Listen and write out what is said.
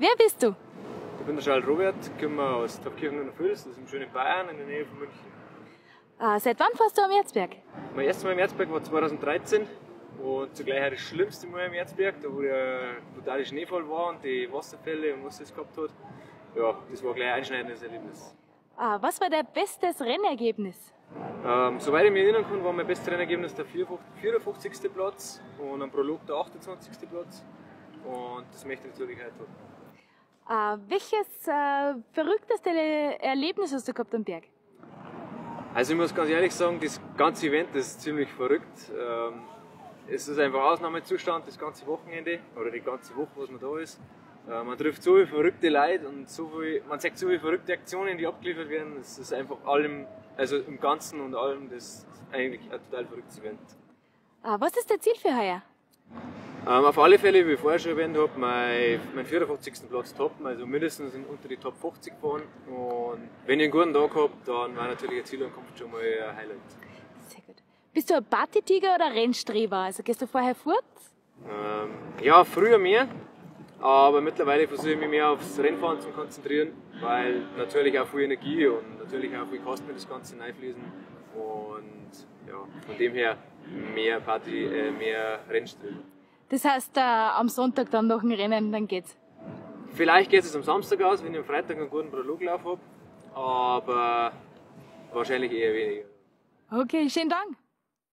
Wer bist du? Ich bin der Charles Robert, komme aus Taufkirchen und Vils, das ist im schönen Bayern in der Nähe von München. Äh, seit wann fährst du am Erzberg? Mein erstes Mal im Erzberg war 2013 und zugleich auch das schlimmste Mal im Erzberg, da wo der brutale Schneefall war und die Wasserfälle und was es gehabt hat. Ja, das war gleich ein einschneidendes Erlebnis. Äh, was war dein bestes Rennergebnis? Ähm, soweit ich mich erinnern kann, war mein bestes Rennergebnis der 54. Platz und am Prolog der 28. Platz. Und das möchte ich natürlich heute haben. Äh, welches äh, verrückteste Erlebnis hast du gehabt am Berg? Also ich muss ganz ehrlich sagen, das ganze Event ist ziemlich verrückt. Ähm, es ist einfach Ausnahmezustand, das ganze Wochenende oder die ganze Woche, was man da ist. Äh, man trifft so viele verrückte Leute und so viel, man sieht so viele verrückte Aktionen, die abgeliefert werden. Es ist einfach allem, also im Ganzen und allem, das ist eigentlich ein total verrücktes Event. Ah, was ist dein Ziel für heuer? Ähm, auf alle Fälle, wie ich vorher schon erwähnt habe, mein, mein 54. Platz toppen, also mindestens unter die Top 50 fahren. Und wenn ich einen guten Tag habe, dann war natürlich ein Zielankunft schon mal ein Highlight. Sehr gut. Bist du ein Partytiger oder Rennstreber? Also gehst du vorher fort? Ähm, ja, früher mehr. Aber mittlerweile versuche ich mich mehr aufs Rennfahren zu konzentrieren, weil natürlich auch viel Energie und natürlich auch viel Kosten das Ganze einfließen. Und ja, von dem her mehr Party, äh, mehr Rennstreben. Das heißt, äh, am Sonntag dann noch ein Rennen, dann geht's? Vielleicht geht es am Samstag aus, wenn ich am Freitag einen guten Prologlauf habe, aber wahrscheinlich eher weniger. Okay, schönen Dank.